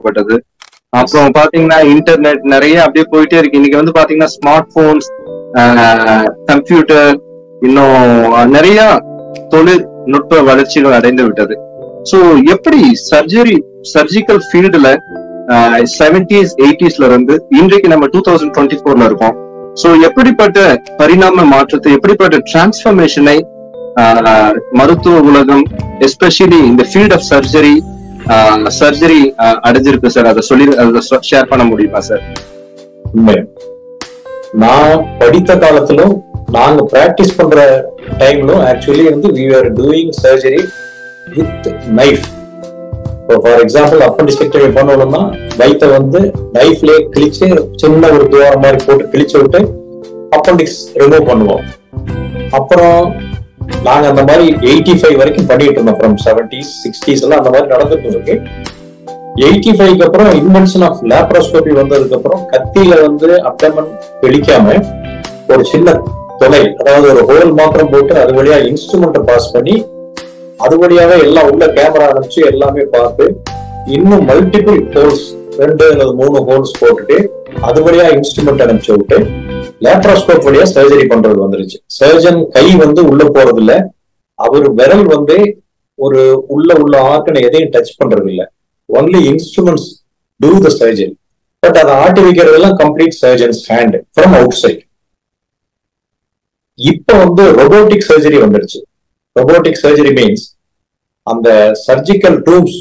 உருவாக்கப்பட்டது அப்புறம் பாத்தீங்கன்னா இன்டர்நெட் நிறைய அப்படியே போயிட்டே இருக்கு. இன்னைக்கு வந்து பாத்தீங்கன்னா ஸ்மார்ட் போன்ஸ் கம்ப்யூட்டர் இன்னும் நிறைய தொழில்நுட்ப வளர்ச்சிகள் அடைந்து விட்டது. ஸோ எப்படி சர்ஜரி சர்ஜிக்கல் ஃபீல்டுல செவன்டிஸ் எயிட்டிஸ்ல இருந்து இன்றைக்கு நம்ம டூ தௌசண்ட் டுவெண்ட்டி ஃபோர்ல இருக்கோம். சோ எப்படிப்பட்ட பரிணாம மாற்றத்தை எப்படிப்பட்ட டிரான்ஸ்பர்மேஷனை மருத்துவ உலகம் எஸ்பெஷலி இந்த ஃபீல்ட் ஆஃப் சர்ஜரி சர்ஜரி அடைஞ்சிருக்கு சார் அதை சொல்லி அதை ஷேர் பண்ண முடியுமா சார் நான் படித்த காலத்திலும் நாங்க பிராக்டிஸ் பண்ற டைம்லும் ஆக்சுவலி வந்து we are doing surgery with knife இப்போ ஃபார் எக்ஸாம்பிள் அப்பண்டிசெக்டமி பண்ணணும்னா வயிற்ற வந்து நைஃப்லேயே கிழிச்சு சின்ன ஒரு துவாரம் மாதிரி போட்டு கிழிச்சு விட்டு அப்பண்டிக்ஸ் ரிமூவ் பண்ணுவோம். அப்புறம் நாங்க அந்த மாதிரி எயிட்டி ஃபைவ் வரைக்கும் பண்ணிட்டு இருந்தோம் ஃப்ரம் செவன்டிஸ் சிக்ஸ்டீஸ் எல்லாம் அந்த மாதிரி நடந்துட்டு இருக்கு. எயிட்டி ஃபைவ்க்கு அப்புறம் இன்வென்ஷன் ஆஃப் லேப்ரோஸ்கோபி வந்ததுக்கு அப்புறம் கத்தியில வந்து அப்டமன் பிடிக்காம ஒரு சின்ன துளை அதாவது ஒரு ஹோல் மாத்திரம் போட்டு அது வழியா இன்ஸ்ட்ருமெண்ட்டை பாஸ் பண்ணி அது வழியாவே எல்லாம் உள்ள கேமரா அனுப்பிச்சு எல்லாமே பார்த்து இன்னும் மல்டிபிள் ஹோல்ஸ் ரெண்டு அல்லது மூணு ஹோல்ஸ் போட்டுட்டு அது வழியா இன்ஸ்ட்ருமெண்ட் அனுப்பிச்சு விட்டு லேப்ரோஸ்கோப் வழியா சர்ஜரி பண்றது வந்துருச்சு. சர்ஜன் கை வந்து உள்ள போறது இல்ல அவர் விரல் வந்து ஒரு உள்ள உள்ள ஆர்கனை எதையும் டச் பண்றது இல்ல only instruments to the surgery but அதை ஆட்டி வைக்கிறதெல்லாம் complete surgeons hand from outside இப்ப வந்து ரொபோட்டிக் சர்ஜரி வந்துருச்சு. ரொபோட்டிக் சர்ஜரி மீன்ஸ் அந்த சர்ஜிக்கல் டூப்ஸ்